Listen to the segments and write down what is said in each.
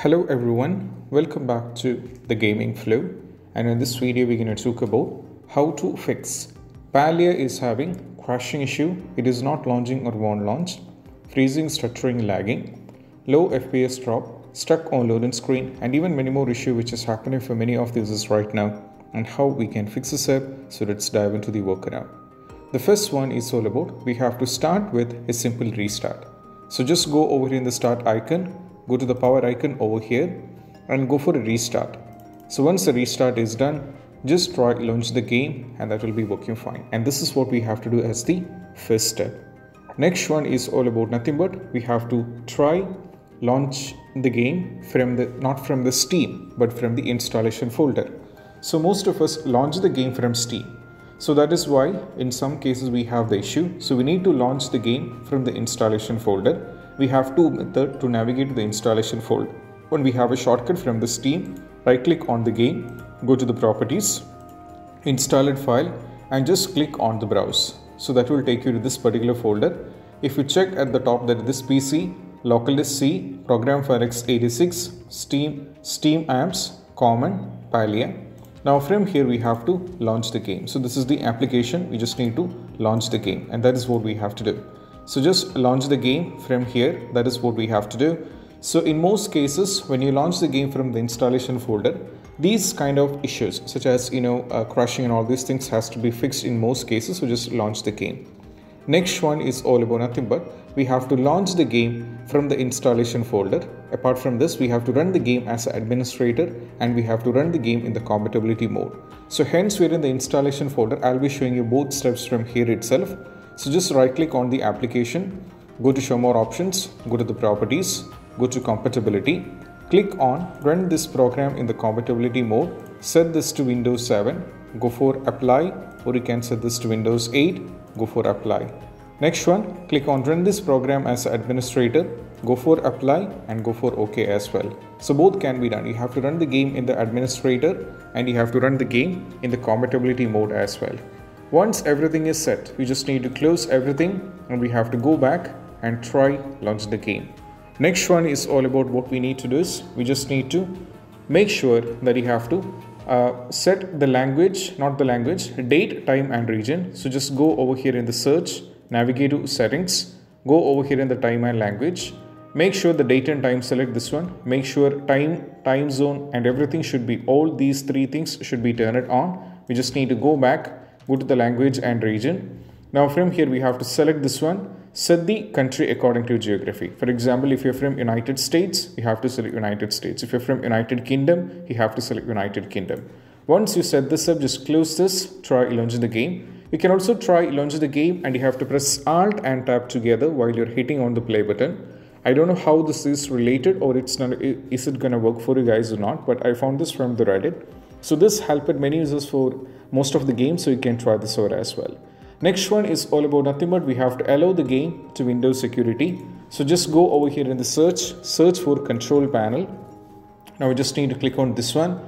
Hello everyone, welcome back to the Gaming Flaw. And in this video we're going to talk about how to fix. Palia is having crashing issue, it is not launching or won't launch, freezing, stuttering, lagging, low FPS drop, stuck on loading screen. And even many more issue which is happening for many of the users right now. And how we can fix this up. So let's dive into the workaround. The first one is all about we have to start with a simple restart. So just go over here in the start icon go to the power icon over here and go for a restart. So once the restart is done, just try launch the game and that will be working fine. And this is what we have to do as the first step. Next one is all about nothing but we have to try launch the game from the not from the Steam but from the installation folder. So most of us launch the game from Steam. So that is why in some cases we have the issue. So we need to launch the game from the installation folder we have two methods to navigate to the installation folder. When we have a shortcut from the Steam, right click on the game, go to the properties, install it file and just click on the browse. So that will take you to this particular folder. If you check at the top that this PC, local disk C, program for x86, Steam, Steam apps, common, Palia. Now from here we have to launch the game. So this is the application, we just need to launch the game and that is what we have to do. So just launch the game from here. That is what we have to do. So in most cases, when you launch the game from the installation folder, these kind of issues such as you know uh, crashing and all these things has to be fixed in most cases. So just launch the game. Next one is all about nothing but we have to launch the game from the installation folder. Apart from this, we have to run the game as an administrator and we have to run the game in the compatibility mode. So hence we're in the installation folder. I'll be showing you both steps from here itself. So just right click on the application, go to show more options, go to the properties, go to compatibility, click on run this program in the compatibility mode, set this to Windows 7, go for apply or you can set this to Windows 8, go for apply. Next one, click on run this program as administrator, go for apply and go for OK as well. So both can be done. You have to run the game in the administrator and you have to run the game in the compatibility mode as well. Once everything is set, we just need to close everything and we have to go back and try launch the game. Next one is all about what we need to do is we just need to make sure that you have to uh, set the language, not the language, date, time and region. So just go over here in the search, navigate to settings, go over here in the time and language. Make sure the date and time select this one. Make sure time, time zone and everything should be all these three things should be turned on. We just need to go back go to the language and region. Now from here we have to select this one, set the country according to geography. For example, if you're from United States, you have to select United States. If you're from United Kingdom, you have to select United Kingdom. Once you set this up, just close this, try launch the game. You can also try launch the game and you have to press Alt and Tab together while you're hitting on the play button. I don't know how this is related or it's not is it gonna work for you guys or not, but I found this from the Reddit. So this helped many users for most of the games, so you can try this out as well. Next one is all about nothing but we have to allow the game to Windows security. So just go over here in the search, search for control panel. Now we just need to click on this one.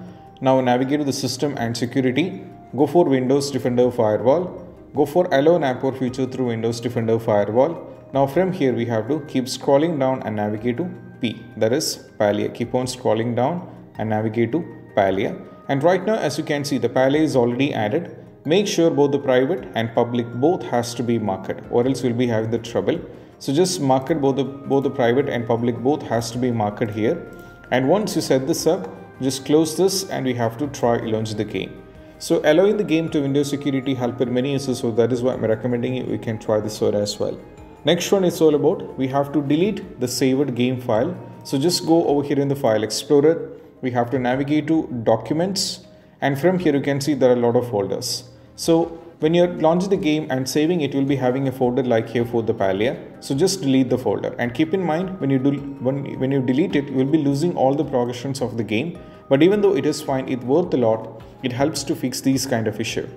Now navigate to the system and security. Go for Windows Defender Firewall. Go for allow NAPOR feature through Windows Defender Firewall. Now from here we have to keep scrolling down and navigate to P that is Palia. Keep on scrolling down and navigate to Palia. And right now, as you can see, the Palia is already added. Make sure both the private and public both has to be marked or else we'll be having the trouble. So just mark it both the, both the private and public both has to be marked here. And once you set this up, just close this and we have to try launch the game. So allowing the game to Windows security helped many users. So that is why I'm recommending you. We can try this one as well. Next one is all about we have to delete the saved game file. So just go over here in the file explorer we have to navigate to documents and from here you can see there are a lot of folders. So when you're launching the game and saving it, you'll be having a folder like here for the Palia. So just delete the folder and keep in mind when you do when, when you delete it, you'll be losing all the progressions of the game. But even though it is fine, it's worth a lot. It helps to fix these kind of issue.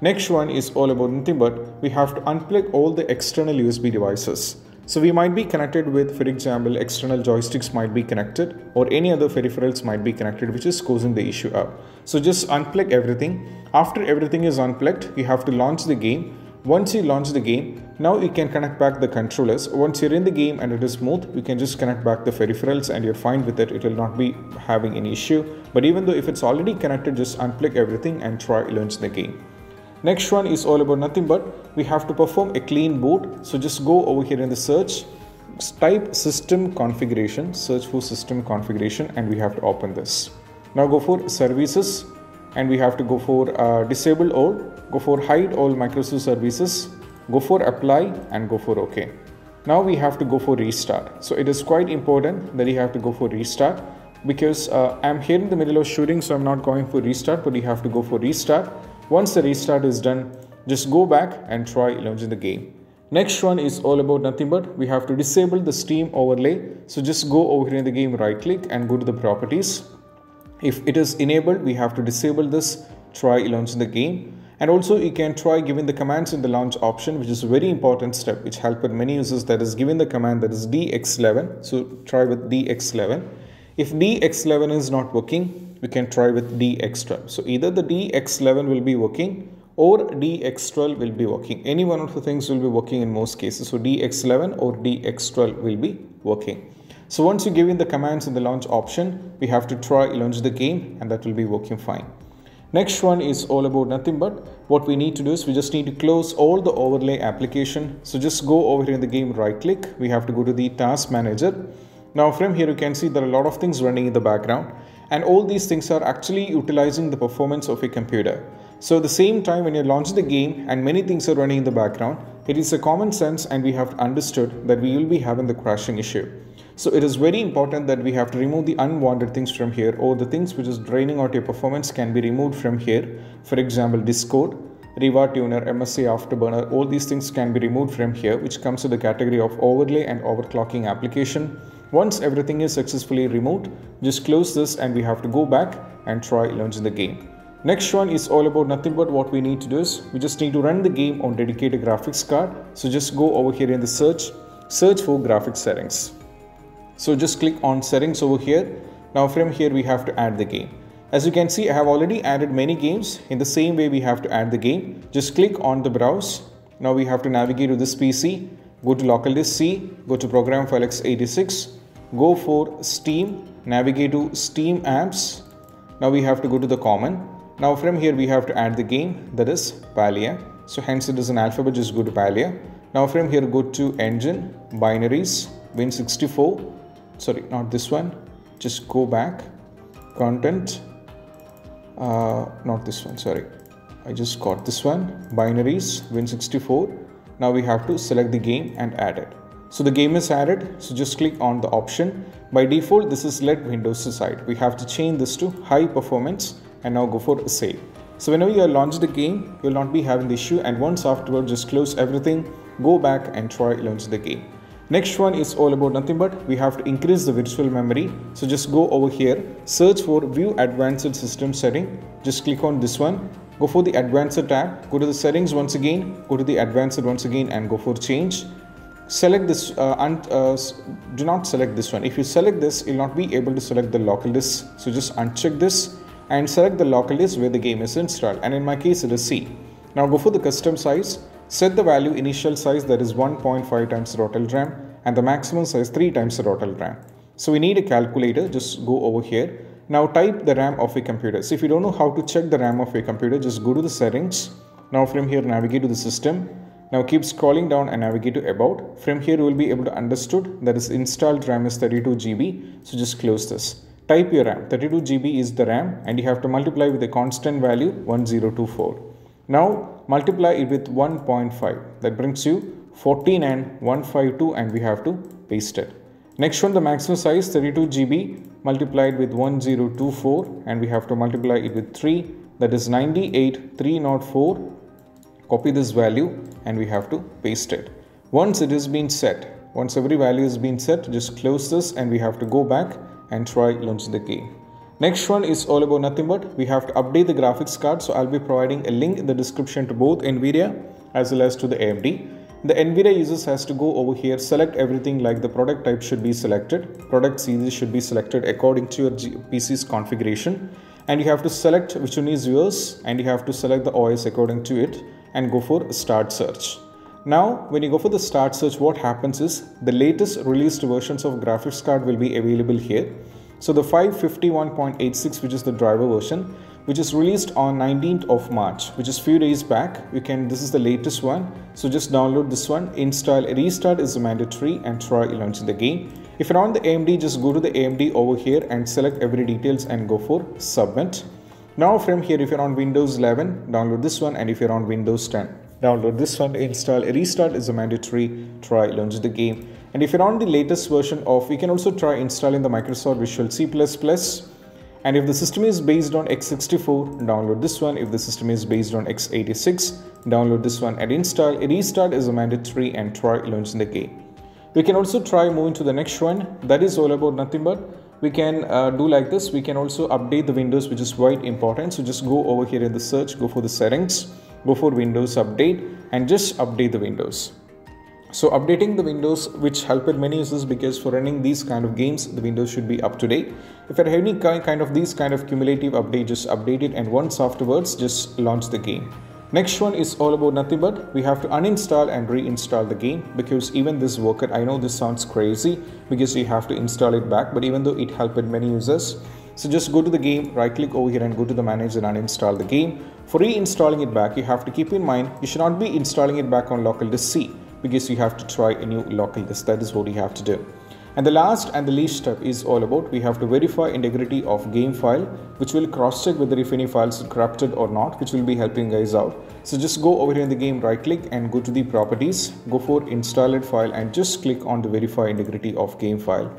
Next one is all about nothing but we have to unplug all the external USB devices. So we might be connected with, for example, external joysticks might be connected or any other peripherals might be connected which is causing the issue up. So just unplug everything. After everything is unplugged, you have to launch the game. once you launch the game now you can connect back the controllers once you're in the game and it is smooth you can just connect back the peripherals and you're fine with it it will not be having any issue but even though if it's already connected just unplug everything and try launch the game next one is all about nothing but we have to perform a clean boot. So just go over here in the search type system configuration search for system configuration and we have to open this. Now go for services and we have to go for uh, disable all go for hide all microsoft services go for apply and go for ok now we have to go for restart. So it is quite important that you have to go for restart because uh, i'm here in the middle of shooting so i'm not going for restart but you have to go for restart once the restart is done just go back and try launching the game next one is all about nothing but we have to disable the steam overlay so just go over here in the game right click and go to the properties if it is enabled, we have to disable this, try launching the game. And also you can try giving the commands in the launch option, which is a very important step, which helped many users that is giving the command that is DX11. So try with DX11. If DX11 is not working, we can try with DX12. So either the DX11 will be working or DX12 will be working. Any one of the things will be working in most cases. So DX11 or DX12 will be working. So once you give in the commands in the launch option, we have to try launch the game and that will be working fine. Next one is all about nothing but what we need to do is we just need to close all the overlay application. So just go over here in the game, right click. We have to go to the task manager. Now from here you can see there are a lot of things running in the background and all these things are actually utilizing the performance of a computer. So at the same time when you launch the game and many things are running in the background, it is a common sense and we have understood that we will be having the crashing issue. So it is very important that we have to remove the unwanted things from here or the things which is draining out your performance can be removed from here. For example, Discord, Riva Tuner, MSI Afterburner, all these things can be removed from here which comes to the category of overlay and overclocking application. Once everything is successfully removed, just close this and we have to go back and try launching the game. Next one is all about nothing but what we need to do is we just need to run the game on dedicated graphics card. So just go over here in the search, search for graphics settings. So just click on settings over here. Now from here we have to add the game. As you can see I have already added many games. In the same way we have to add the game. Just click on the browse. Now we have to navigate to this PC. Go to local disk C. Go to program file x86. Go for Steam. Navigate to Steam apps. Now we have to go to the common. Now from here we have to add the game that is Palia. So hence it is an alphabet just go to Palia. Now from here go to engine, binaries, Win64 sorry not this one just go back content uh, not this one sorry I just got this one binaries win64 now we have to select the game and add it so the game is added so just click on the option by default this is let windows decide. we have to change this to high performance and now go for save so whenever you launch the game you will not be having the issue and once afterward just close everything go back and try launch the game Next one is all about nothing but we have to increase the virtual memory. So just go over here, search for view advanced system setting. Just click on this one. Go for the advanced tab. Go to the settings once again. Go to the advanced once again and go for change. Select this uh, and uh, do not select this one. If you select this, you'll not be able to select the local disk. So just uncheck this and select the local disk where the game is installed. And in my case, it is C. Now go for the custom size. Set the value initial size that is 1.5 times the total RAM and the maximum size 3 times the total RAM. So we need a calculator, just go over here. Now type the RAM of a computer. So if you don't know how to check the RAM of a computer, just go to the settings. Now from here navigate to the system. Now keep scrolling down and navigate to about. From here you will be able to understood that is installed RAM is 32 GB. So just close this. Type your RAM. 32 GB is the RAM and you have to multiply with a constant value 1024. Now multiply it with 1.5 that brings you 14 and 152 and we have to paste it. Next one the maximum size 32 GB multiplied with 1024 and we have to multiply it with 3 that is 98304 copy this value and we have to paste it. Once it is been set once every value has been set just close this and we have to go back and try launch the game. Next one is all about nothing but we have to update the graphics card. So I'll be providing a link in the description to both NVIDIA as well as to the AMD. The NVIDIA users has to go over here, select everything like the product type should be selected. Product series should be selected according to your PC's configuration. And you have to select which one is yours and you have to select the OS according to it. And go for start search. Now, when you go for the start search, what happens is the latest released versions of graphics card will be available here. So the 551.86, which is the driver version, which is released on 19th of March, which is few days back. You can this is the latest one. So just download this one, install restart is mandatory and try launching the game. If you're on the AMD, just go to the AMD over here and select every details and go for submit. Now from here, if you're on Windows 11, download this one and if you're on Windows 10, download this one, install a restart is a mandatory, try launch the game. And if you're on the latest version of, you can also try installing the Microsoft Visual C++. And if the system is based on x64, download this one. If the system is based on x86, download this one and install. A restart is a mandatory and try launching the game. We can also try moving to the next one. That is all about nothing but we can uh, do like this. We can also update the windows, which is quite important. So just go over here in the search, go for the settings, go for Windows Update and just update the Windows. So updating the Windows which help with many users because for running these kind of games the Windows should be up to date. If you have any kind of these kind of cumulative update just update it and once afterwards just launch the game. Next one is all about nothing but we have to uninstall and reinstall the game because even this worker I know this sounds crazy because you have to install it back but even though it helped many users so just go to the game, right click over here and go to the manager and uninstall the game. For reinstalling it back, you have to keep in mind you should not be installing it back on local disk C because you have to try a new local disk. That is what you have to do. And the last and the least step is all about we have to verify integrity of game file which will cross check whether if any files are corrupted or not which will be helping guys out. So just go over here in the game right click and go to the properties go for installed file and just click on the verify integrity of game file.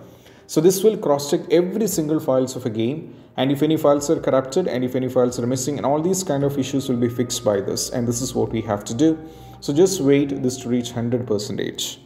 So this will cross check every single files of a game and if any files are corrupted and if any files are missing and all these kind of issues will be fixed by this and this is what we have to do. So just wait this to reach 100 percentage.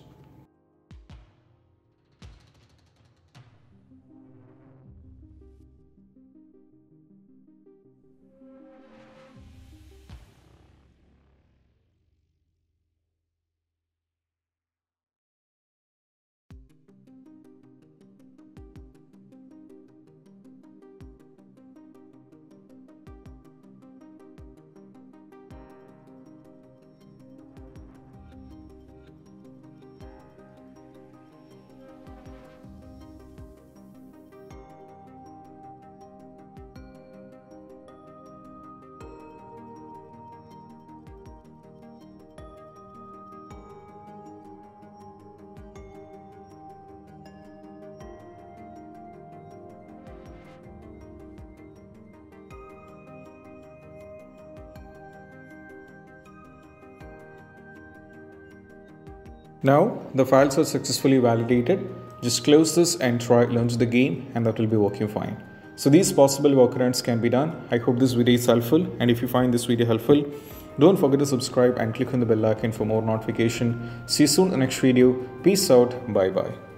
Now the files are successfully validated. Just close this and try launch the game and that will be working fine. So these possible workarounds can be done. I hope this video is helpful and if you find this video helpful, don't forget to subscribe and click on the bell icon for more notification. See you soon in the next video. Peace out. Bye bye.